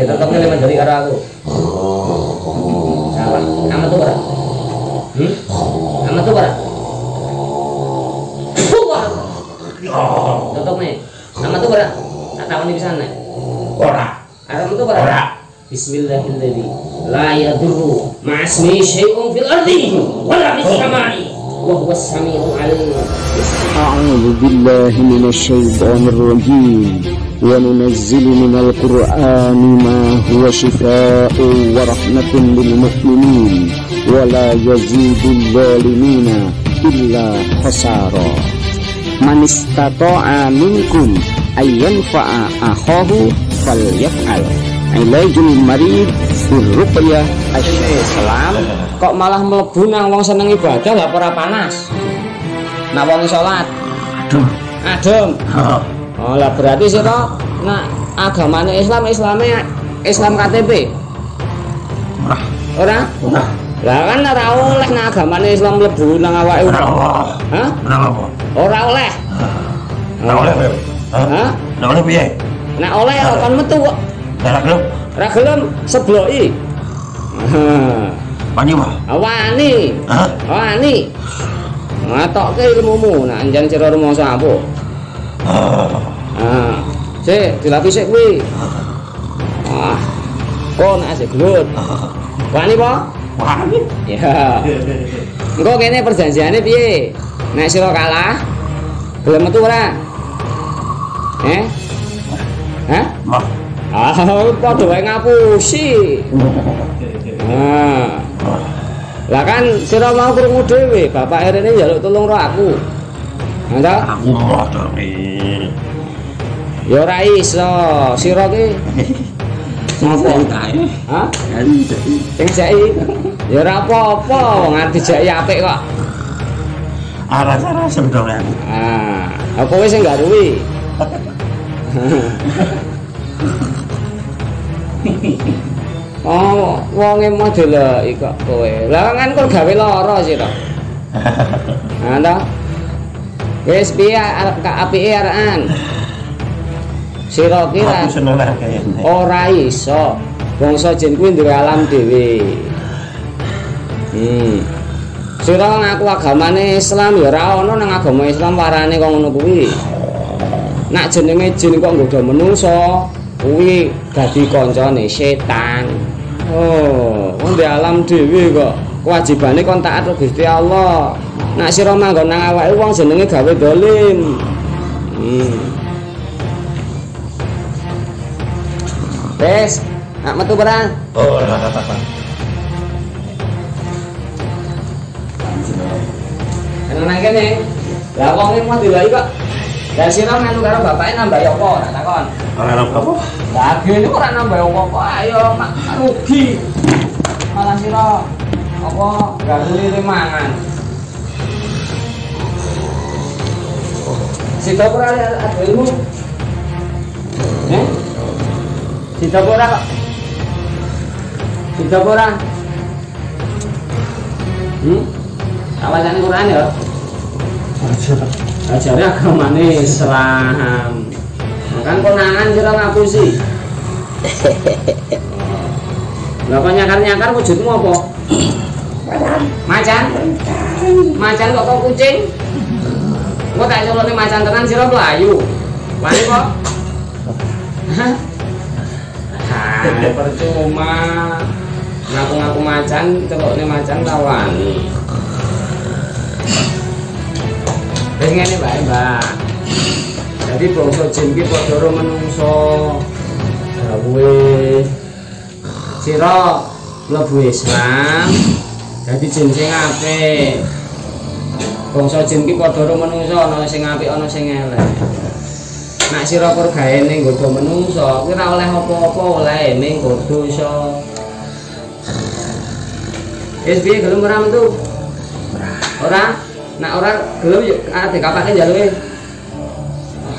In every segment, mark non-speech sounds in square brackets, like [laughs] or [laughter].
ditetokne lima jari karo aku. Apa? Amat tuh ora? Hmm? Amat tuh ora? Tetokne. Amat tuh ora? Tak tawani pisan nek. Ora. Aram tuh ora? Ora. Bismillahirrahmanirrahim. La yadurru ma'asmi syai'un fil ardi wala fis samai. Wa huwa as-sami'ul 'alim. أعوذ بالله من الشيطان الرجيم وننزل من القرآن ما هو شفاء ورحمة للمؤمنين ولا يزيد الظالمين إلا خسارا من استطاع منكم أن ينفع أخاه فليفعل علاج المريض بالرقية Islam kok malah mlebu nang wong seneng ibadah lah ora panas nak wong salat Aduh. adem Oh. oh lah berarti sih toh nak agamanya Islam Islamnya Islam KTP Ora. ora Ora. lah kan ora oleh nak agamanya Islam mlebu nang awake Ora hah Ora apa. ora oleh Ora oleh. Hah? hah Ora oleh piye? nak oleh kan metu kok Ora gelem. ora gelem sebloki [laughs] Panji mah. wani Hah? wani ngatokke ilmumu nak anjan sira rumangsa apa Ah, sik dilapis sik kuwi. Ah. Kok nek sik gelut. Wani po? Wah. Ya. Engko kene perjanjiane piye? Nek sira kalah, gelem metu ora? Eh? Hah? Ah, padha wae ngapusi. Ah. Lah kan sira mau krungu dhewe, bapak Erene njaluk tulung ro aku. Mantap? Aku mau. Ya ora iso. Sira ki Ngopo kae? Hah? Sing jai. Ya ora apa-apa, wong arep dijaki apik kok. arah-arah sebetulnya. Ah, apa wis sing garuwi? Oh, wonge model kok kowe. Lah kan kok gawe lara sih to. [laughs] Toh. Wis piye apike arakan? Sira ki ra ora iso. Bangsa jin kuwi duwe alam dhewe. Hmm. Sira ngaku agamane Islam ya ora ana nang agama Islam warane kok ngono kuwi. Nak jenenge jin kok nggoda menungso, kuwi dadi kancane setan. Oh, wong di alam dhewe kok kewajibane kon taat karo Gusti Allah. Nak sira manggon nang awake wong jenenge gawe dolim. Hmm. Wes, nak metu perang. Oh, ora apa-apa. Kenal nang kene. Lah wong iki mau dilai kok. Lah sira melu karo bapake nambah apa tak takon. Ora apa-apa. Lah gene ora nambah apa-apa, ayo mak rugi. Malah sira apa ganggu mangan. Sita ora ada ilmu. Eh? Sita ora kok. Sita ora. Hmm? Quran ya. Ajarnya agamane Islam. Kan konangan sira ngapusi. Lah kok nyakar-nyakar wujudmu apa? Macan. Macan kok kok kucing? Kok tak colone macan tenan sira mlayu. Wani kok? Hah? Ah, percuma. Ngaku-ngaku macan, celokne macan tawani. Wis ngene Mbak, Mbak. Jadi ki padha karo menungso. Dawuhe sira mlebu Islam apik. Bangsa jin ki padha karo menungso, ana sing apik, ana sing elek. Nek sira kur gaene nggodha menungso, kuwi ora oleh apa-apa, oleh ning nggodha dosa. Wis piye gelem ora metu? Ora. Nek ora gelem yo ate kapake jaluke.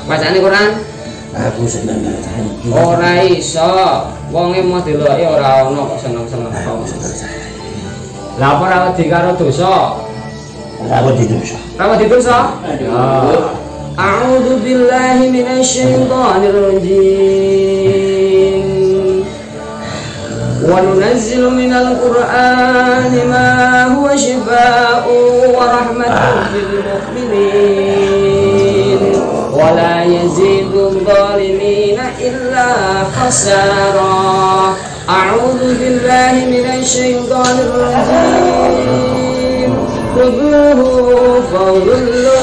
Bacane Quran Aku seneng ora iso. Wonge mau deloki ora ana kok seneng-seneng. Lah apa ora wedi karo dosa? Ora wedi dosa. Ora wedi dosa? A'udzu billahi minasyaitonir rajim. وننزل من القرآن ما هو شفاء ورحمة للمؤمنين. ولا يزيد الظالمين إلا خسارا. أعوذ بالله من الشيطان الرجيم. خذوه فغلوه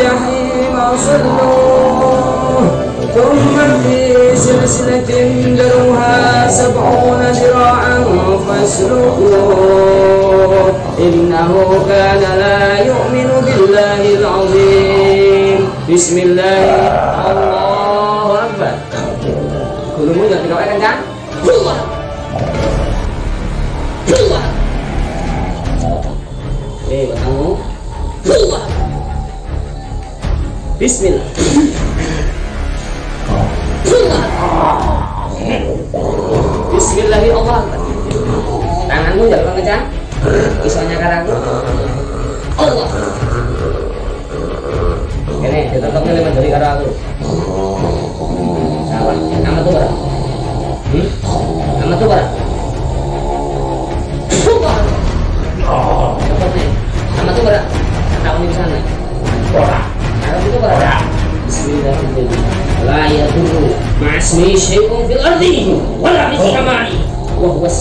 الجحيم صلوه ثم في سلسلة ذرها سبعون ذراعا فاسلكوه إنه كان لا يؤمن بالله العظيم. بسم الله. الله أكبر. jangan dikawai kencang Keluar Keluar Eh, buat kamu Keluar Bismillah. Bismillahirrahmanirrahim. Tanganmu jangan Isonya karaku Allah Ini, lima jari karo aku. Nama tuh berapa? Hmm?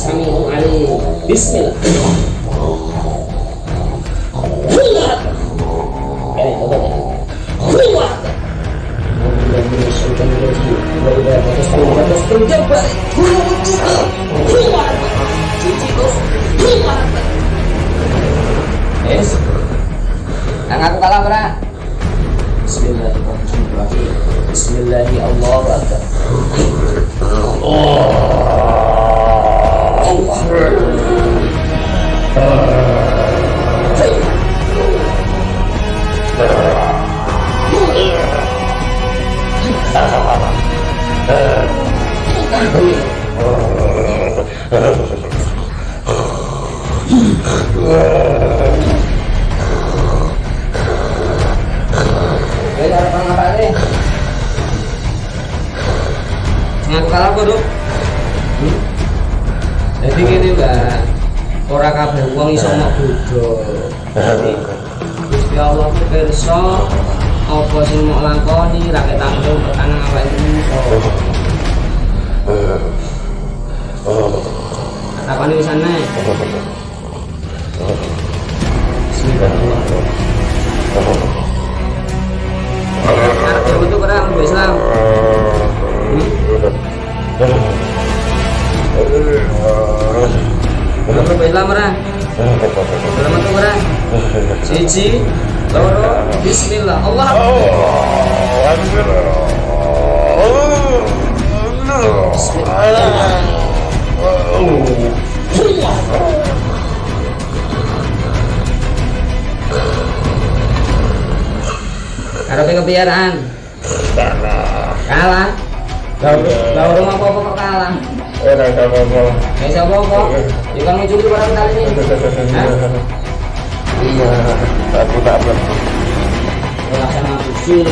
Sami'ul alim Bismillah Yes. Ang aku. Bismillahirrahmanirrahim. Bismillahirrahmanirrahim. Oh. Wong iso mok bodho. Jadi, Gusti Allah ku pirsa apa sing mok lakoni ra ketamtu tekan awake dhewe. Takoni wisan nae. Siji, loro, bismillah. Allah Karepe kepiaraan? Kalah. Lah urung apa-apa kok kalah. Kayak siapa kok? Ya kan mencuri barang kali ini. Hah? Aku tak berani. Laksana kucing.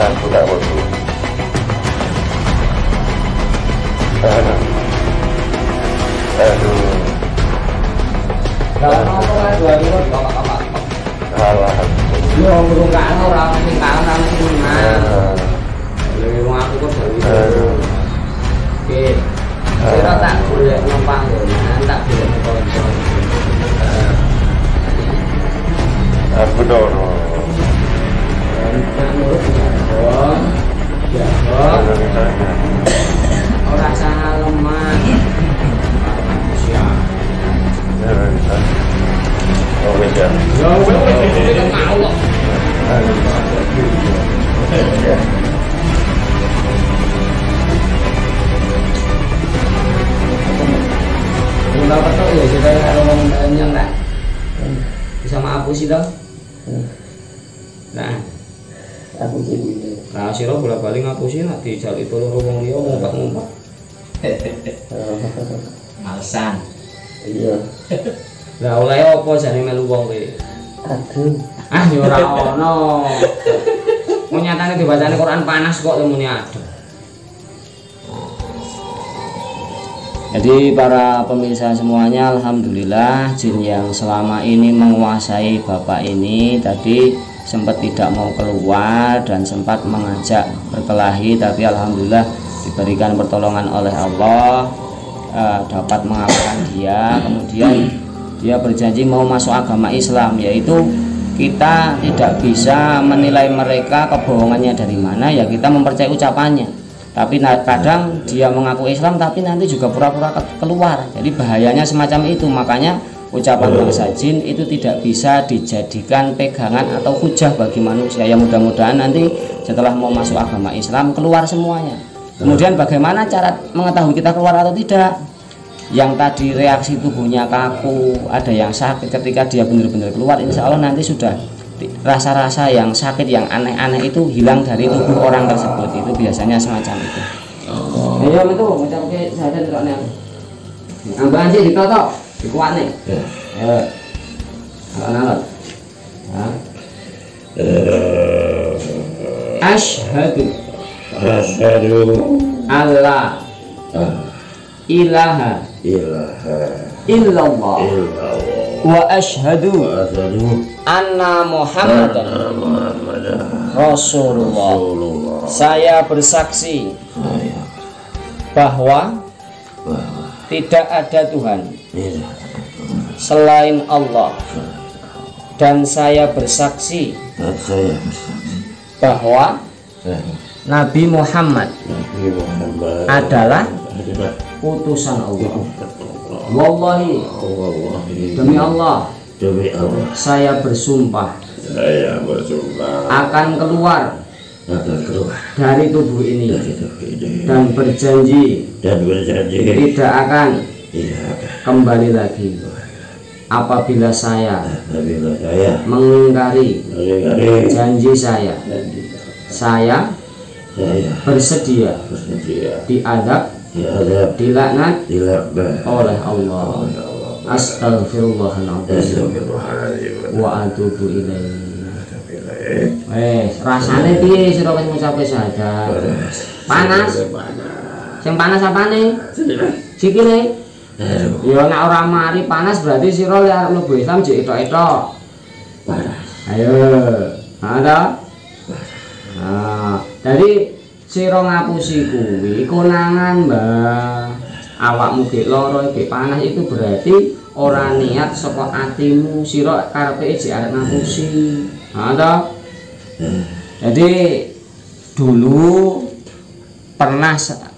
Aku tak berani. Aduh, Kalau mau apa dua dua bapak-bapak. kalah. Yo urung kalah ora ana sing kalah ora ana sing menang. Lha wong aku kok baru itu. Aduh. Oke. Kira tak golek nang panggonan, tak golek Urut ya. Ya, kok. Ora salah lemah. Siap. Oh, bisa. Ya wes wes tahu kok. Udah betul ya kita ngomong yang tak bisa maaf sih dong. Nah, aku sih gitu nah sira bola balik ngapusi nak dijal itu loro wong liya ngumpat-ngumpat. [laughs] alasan Iya. Lah oleh apa jane melu wong kowe? aduh Ah yo ora ono. Mau nyatane dibacane Quran panas kok muni adem. Jadi para pemirsa semuanya Alhamdulillah jin yang selama ini menguasai bapak ini tadi sempat tidak mau keluar dan sempat mengajak berkelahi tapi Alhamdulillah diberikan pertolongan oleh Allah eh, dapat mengalahkan dia. Kemudian dia berjanji mau masuk agama Islam yaitu kita tidak bisa menilai mereka kebohongannya dari mana ya kita mempercayai ucapannya tapi kadang dia mengaku Islam tapi nanti juga pura-pura ke- keluar. Jadi bahayanya semacam itu. Makanya ucapan bangsa jin itu tidak bisa dijadikan pegangan atau hujah bagi manusia. Yang mudah-mudahan nanti setelah mau masuk agama Islam keluar semuanya. Kemudian bagaimana cara mengetahui kita keluar atau tidak? Yang tadi reaksi tubuhnya kaku ada yang sakit ketika dia benar-benar keluar insya Allah nanti sudah rasa-rasa yang sakit yang aneh-aneh itu hilang dari tubuh orang tersebut. Itu biasanya semacam itu. Ayo itu macam ke sadar kok nih ambahan sih ditotok dikuat nih. Ya. Alon-alon Ya. Ashhadu Asyhadu. Alla ilaha ilaha illallah. illallah wa asyhadu anna Muhammadan Rasulullah. Saya bersaksi bahwa tidak ada Tuhan selain Allah. Dan saya bersaksi bahwa Nabi Muhammad adalah utusan Allah. Wallahi. Wallahi. Demi Allah. Demi Allah. Saya bersumpah. Saya bersumpah. Akan keluar akan keluar. dari tubuh ini. Dari tubuh ini. Dan berjanji. Dan berjanji. Tidak akan tidak akan. kembali lagi. Apabila saya apabila saya mengingkari mengingkari janji saya. Saya saya bersedia bersedia. diadab diadab dilaknat dilaknat oleh Allah. Astagfirullahaladzim Astagfirullahaladzim wa atubu ilaih wes rasane piye sira wis ngucape syahadat panas. Sing panas. Apane sikile ya nek ora mari panas berarti sira lek arep mlebu Islam jek etok-etok. Ayo. Ada? Nah jadi sira ngapusi kuwi konangan mbah awakmu gek lara gek panas itu berarti ora niat saka atimu sira karepe jek arep ngapusi. Ada jadi dulu pernah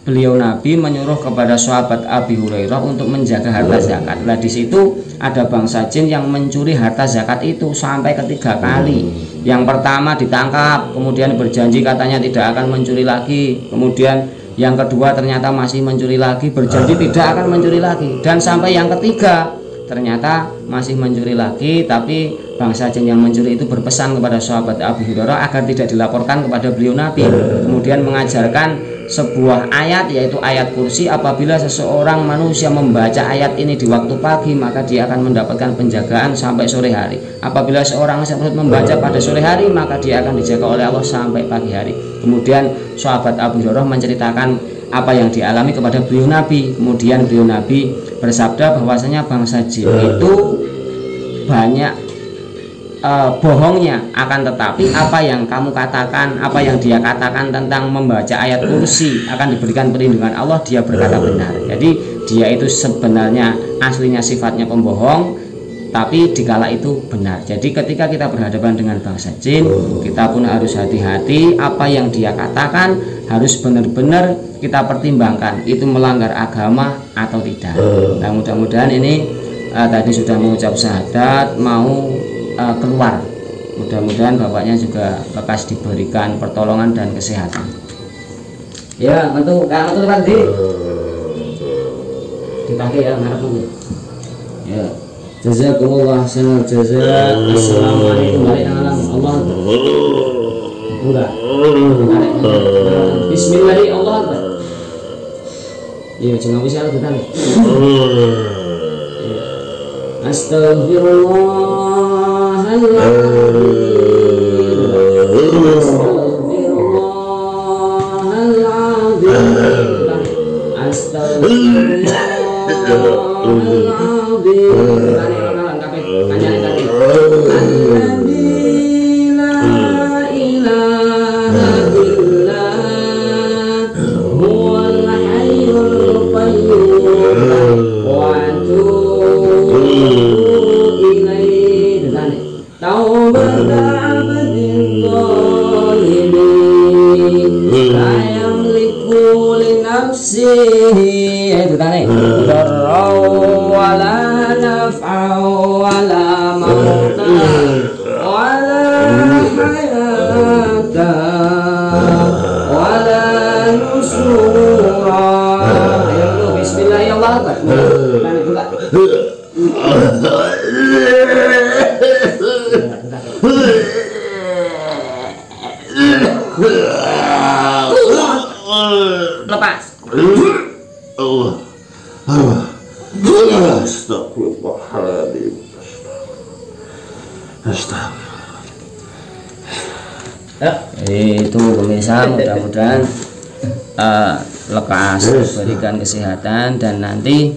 beliau Nabi menyuruh kepada sahabat Abi Hurairah untuk menjaga harta zakat. Nah di situ ada bangsa jin yang mencuri harta zakat itu sampai ketiga kali. Yang pertama ditangkap, kemudian berjanji katanya tidak akan mencuri lagi. Kemudian yang kedua ternyata masih mencuri lagi, berjanji tidak akan mencuri lagi. Dan sampai yang ketiga ternyata masih mencuri lagi tapi bangsa jin yang mencuri itu berpesan kepada sahabat Abu Hurairah agar tidak dilaporkan kepada beliau Nabi kemudian mengajarkan sebuah ayat yaitu ayat kursi apabila seseorang manusia membaca ayat ini di waktu pagi maka dia akan mendapatkan penjagaan sampai sore hari. Apabila seorang tersebut membaca pada sore hari maka dia akan dijaga oleh Allah sampai pagi hari. Kemudian sahabat Abu Hurairah menceritakan apa yang dialami kepada beliau Nabi. Kemudian beliau Nabi bersabda bahwasanya bangsa jin itu banyak eh, bohongnya akan tetapi apa yang kamu katakan apa yang dia katakan tentang membaca ayat kursi akan diberikan perlindungan Allah dia berkata benar. Jadi dia itu sebenarnya aslinya sifatnya pembohong tapi dikala itu benar. Jadi ketika kita berhadapan dengan bangsa jin kita pun harus hati-hati apa yang dia katakan harus benar-benar kita pertimbangkan itu melanggar agama atau tidak. Nah mudah-mudahan ini eh, tadi sudah mengucap syahadat mau eh, keluar. Mudah-mudahan bapaknya juga lekas diberikan pertolongan dan kesehatan. Ya tentu kan tentu kan di di kaki ya ngarep mungkin ya. Jazakumullah sanal jazak assalamualaikum warahmatullahi wabarakatuh Allah enggak Bismillahirrahmanirrahim Allah Akbar ya jangan bisa kita nih العظيم. Rasulullah. Ya lu bismillahirrahmanirrahim. Ya eh. eh. hmm. Kan itu. Lekas diberikan kesehatan dan nanti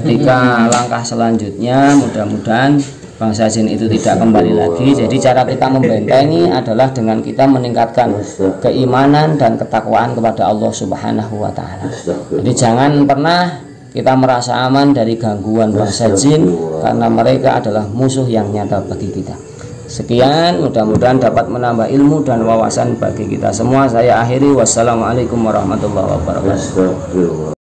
ketika langkah selanjutnya mudah-mudahan bangsa jin itu tidak kembali lagi. Jadi cara kita membentengi adalah dengan kita meningkatkan keimanan dan ketakwaan kepada Allah Subhanahu wa taala. Jadi jangan pernah kita merasa aman dari gangguan bangsa jin karena mereka adalah musuh yang nyata bagi kita Sekian, mudah-mudahan dapat menambah ilmu dan wawasan bagi kita semua. Saya akhiri, wassalamualaikum warahmatullahi wabarakatuh.